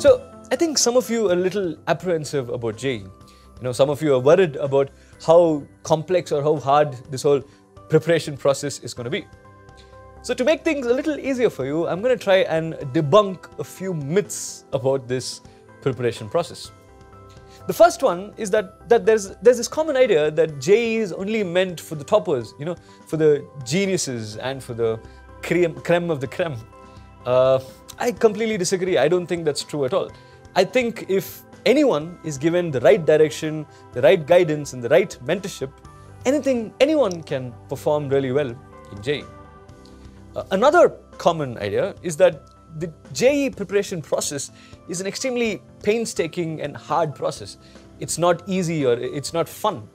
So I think some of you are a little apprehensive about JEE. You know, some of you are worried about how complex or how hard this whole preparation process is going to be. So to make things a little easier for you, I'm going to try and debunk a few myths about this preparation process. The first one is that, that there's, there's this common idea that JEE is only meant for the toppers, you know, for the geniuses and for the creme, creme of the creme. Uh, I completely disagree. I don't think that's true at all. I think if anyone is given the right direction, the right guidance, and the right mentorship, anything, anyone can perform really well in JEE. Uh, another common idea is that the JEE preparation process is an extremely painstaking and hard process. It's not easy or it's not fun.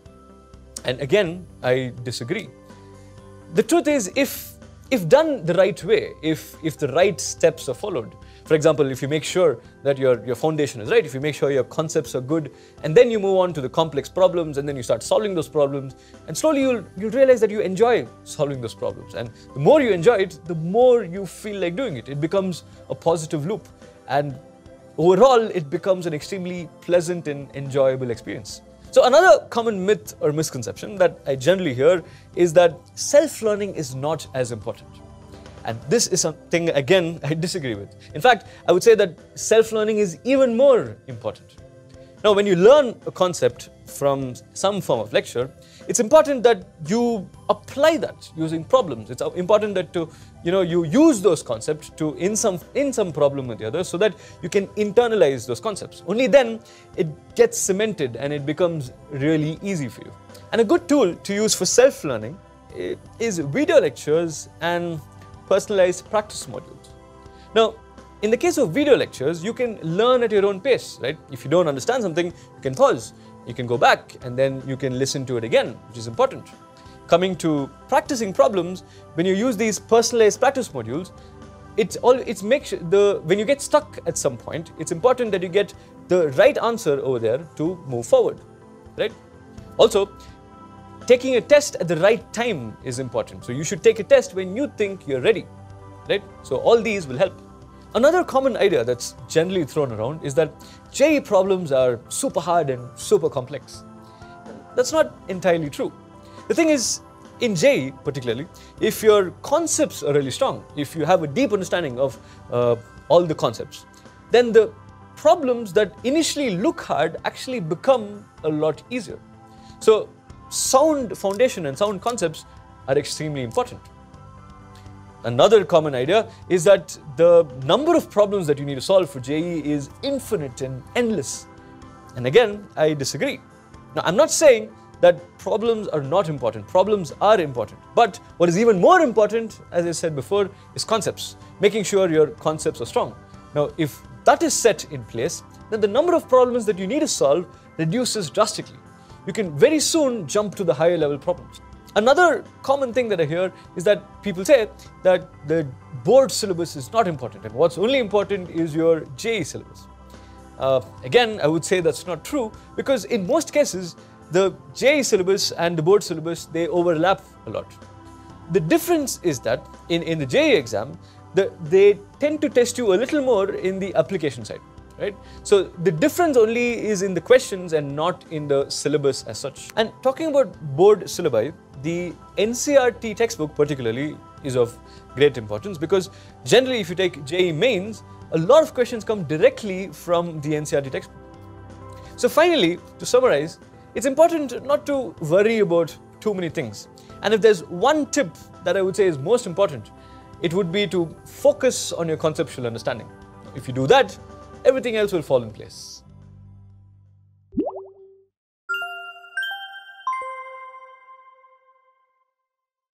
And again, I disagree. The truth is, if if done the right way, if if the right steps are followed, for example, if you make sure that your, your foundation is right, if you make sure your concepts are good, and then you move on to the complex problems, and then you start solving those problems, and slowly you'll, you'll realize that you enjoy solving those problems. And the more you enjoy it, the more you feel like doing it. It becomes a positive loop. And overall, it becomes an extremely pleasant and enjoyable experience. So another common myth or misconception that I generally hear is that self-learning is not as important. And this is something, again, I disagree with. In fact, I would say that self-learning is even more important. Now, when you learn a concept from some form of lecture, it's important that you apply that using problems. It's important that to, you know, you use those concepts to in some in some problem with the other so that you can internalize those concepts. Only then it gets cemented and it becomes really easy for you. And a good tool to use for self-learning eh, is video lectures and personalized practice modules. Now, in the case of video lectures, you can learn at your own pace, right? If you don't understand something, you can pause, you can go back, and then you can listen to it again, which is important. Coming to practicing problems, when you use these personalized practice modules, it's all it's makes the when you get stuck at some point, it's important that you get the right answer over there to move forward, right? Also, taking a test at the right time is important. So you should take a test when you think you're ready, right? So all these will help. Another common idea that's generally thrown around is that JEE problems are super hard and super complex. That's not entirely true. The thing is, in JEE particularly, if your concepts are really strong, if you have a deep understanding of uh, all the concepts, then the problems that initially look hard actually become a lot easier. So sound foundation and sound concepts are extremely important. Another common idea is that the number of problems that you need to solve for JEE is infinite and endless. And again, I disagree. Now, I'm not saying that problems are not important. Problems are important. But what is even more important, as I said before, is concepts. Making sure your concepts are strong. Now, if that is set in place, then the number of problems that you need to solve reduces drastically you can very soon jump to the higher level problems. Another common thing that I hear is that people say that the board syllabus is not important and what's only important is your JEE syllabus. Uh, again, I would say that's not true because in most cases, the JEE syllabus and the board syllabus, they overlap a lot. The difference is that in, in the JEE exam, the, they tend to test you a little more in the application side right? So the difference only is in the questions and not in the syllabus as such. And talking about board syllabi, the NCERT textbook particularly is of great importance because generally if you take JEE mains, a lot of questions come directly from the NCERT textbook. So finally, to summarize, it's important not to worry about too many things. And if there's one tip that I would say is most important, it would be to focus on your conceptual understanding. If you do that, everything else will fall in place.